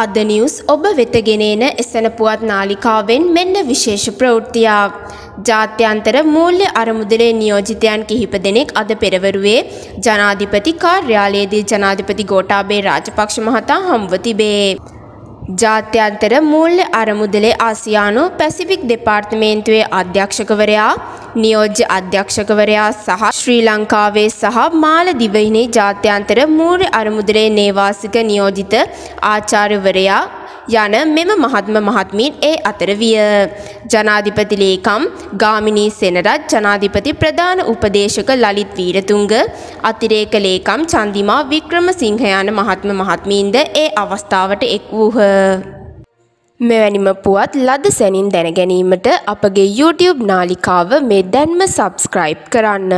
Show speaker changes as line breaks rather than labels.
අද නිවුස් ඔබ වෙතගෙනන එසන පුවත් නාලිකාවෙන් මෙන්න විශේෂ ප්‍රවෘත්තියක්. ජාත්‍යන්තර මූල්‍ය අරමුදලේ නියෝජිතයන් කිහිප දෙනෙක් අද පෙරවරුවේ ජනාධිපති කාර්යාලයේදී ජනාධිපති ගෝටාබේ රාජපක්ෂ මහතා හම්ව තිබේ. ජාත්‍යන්තර මූල්‍ය අරමුදලේ ආසියානු පැසිෆික් දෙපාර්තමේන්තුවේ අධ්‍යක්ෂකවරයා නියෝජ්‍ය අධ්‍යක්ෂකවරයා සහ ශ්‍රී ලංකාවේ සහ මාලදිවයිනේ ජාත්‍යන්තර මූල්‍ය අරමුදලේ නේවාසික නියෝජිත ආචාර්යවරයා යන මෙම මහත්ම මහත්මීන් ඒ අතර විය. ජනාධිපති ලේකම් ගාමිණී සෙනරත් ජනාධිපති ප්‍රධාන උපදේශක ලලිත් වීරතුංග අතිරේක ලේකම් චන්දිමා වික්‍රමසිංහ යන මහත්ම මහත්මීන්ද ඒ අවස්ථාවට එක් වූහ. මෙවැනිම පුවත් ලද සැනින් දැනගැනීමට අපගේ YouTube නාලිකාව මේ දැන්ම සබස්ක්‍රයිබ් කරන්න.